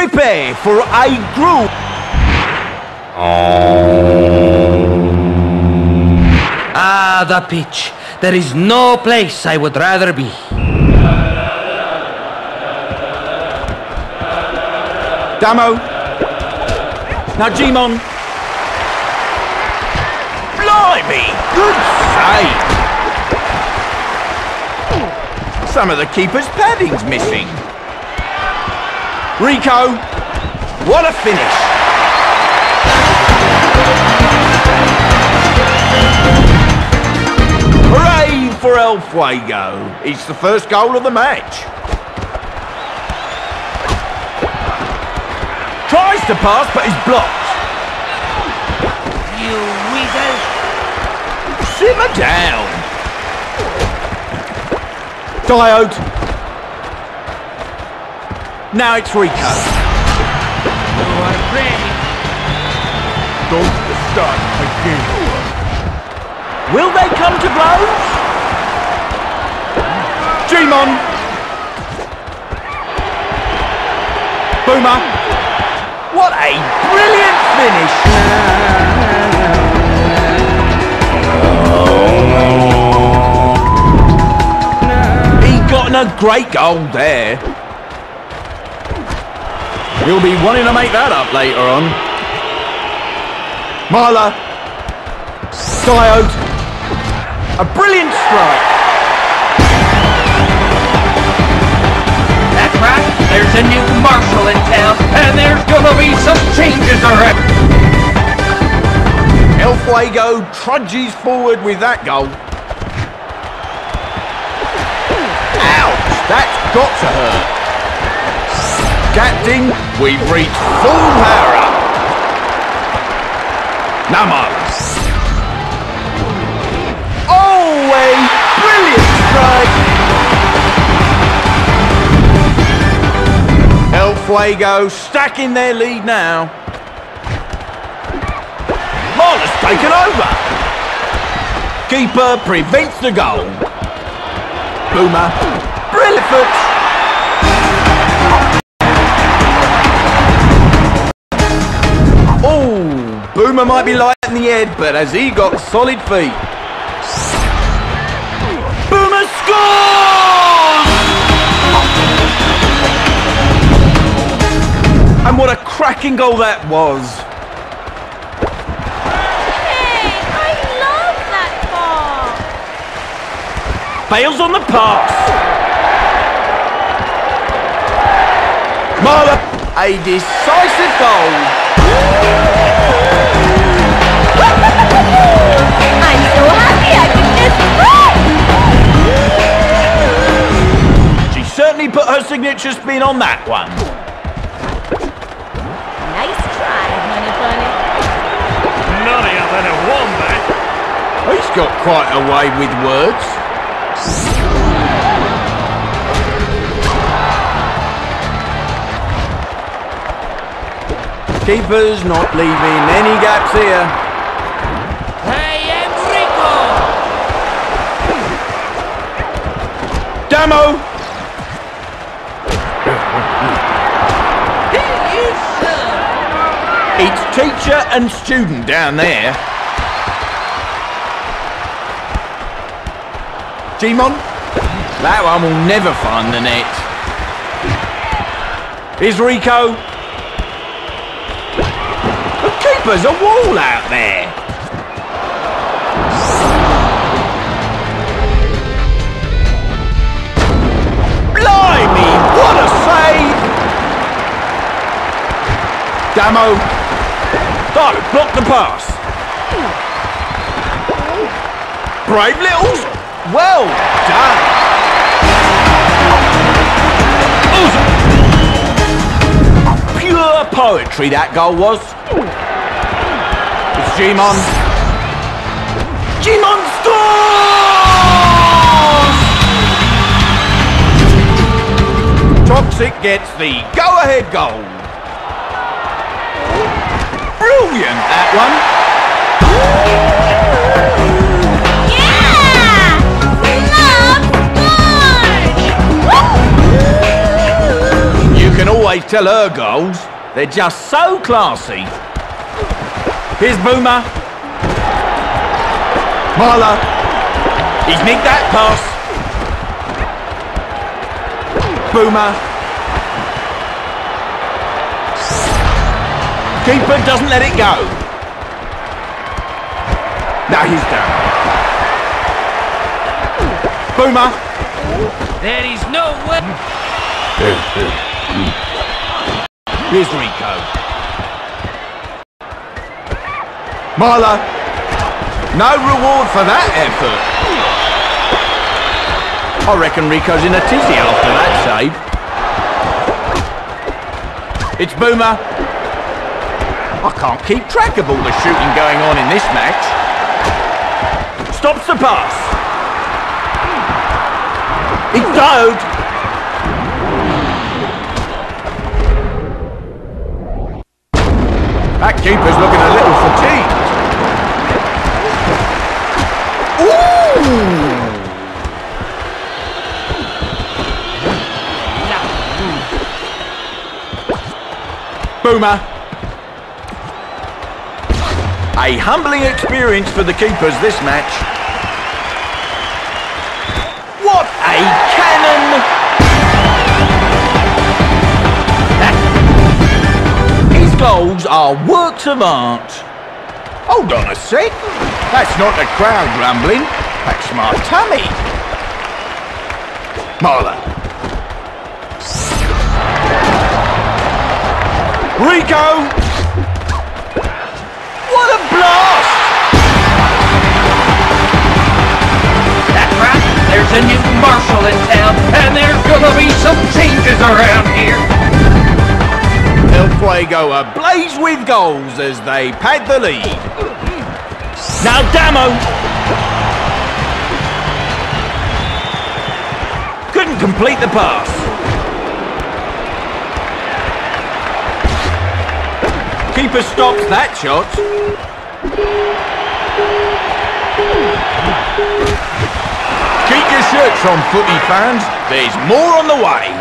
Prepare for a group. Ah, the pitch. There is no place I would rather be. Damo. Now Gmon. Blimey! Good save! Some of the keeper's padding's missing. Rico. What a finish! Hooray for El Fuego! It's the first goal of the match. Tries to pass, but is blocked. You weasel! Simmer down. Diode. Now it's Rico. Ready. Don't start again. Will they come to blows? Gmon. Boomer. What a brilliant finish! He got in a great goal there. He'll be wanting to make that up later on. Marla. Diode. A brilliant strike. That's right. There's a new marshal in town, and there's gonna be some changes around. El Fuego trudges forward with that goal. Ouch! That's got to hurt. Captain, we've reached full power up. Marla. Oh, a brilliant strike! El Fuego stacking their lead now. Marla's taken over. Keeper prevents the goal. Boomer. Brilliant. Boomer might be light in the head, but has he got solid feet? Boomer scores! And what a cracking goal that was. Hey, I love that ball. Bales on the pass. Marla, a decisive goal. Certainly put her signature spin on that one. Nice try, honey bunny. Nuttier than a wombat. He's got quite a way with words. Keeper's not leaving any gaps here. Hey, Enrico! Damo! It's teacher and student down there. Gmon? That one will never find the net. Here's Rico. The keeper's a wall out there. Blimey, what a save! Damo. Oh, block the pass. Brave Littles. Well done. Pure poetry that goal was. It's Gmon. Gmon scores! Toxic gets the go-ahead goal. Brilliant, that one. Yeah! Love! You can always always tell her goals. They're just so classy. Here's Boomer. Marla. He's nicked that pass. Boomer. Keeper doesn't let it go. Now he's down. Boomer. There is no way. Here's Rico. Marla. No reward for that effort. I reckon Rico's in a tizzy after that save. It's Boomer. I can't keep track of all the shooting going on in this match. Stops the pass. He's dode. That keeper's looking a little fatigued. Ooh! Boomer. A humbling experience for the keepers this match. What a cannon! His goals are works of art. Hold on a sec. That's not the crowd grumbling. That's my tummy. Marla. Rico! Blast! That's right. There's a new marshal in town, and there's gonna be some changes around here. El Fuego ablaze with goals as they pad the lead. Now Damo! Couldn't complete the pass. Keeper stops that shot. Keep your shirts on, footy fans. There's more on the way.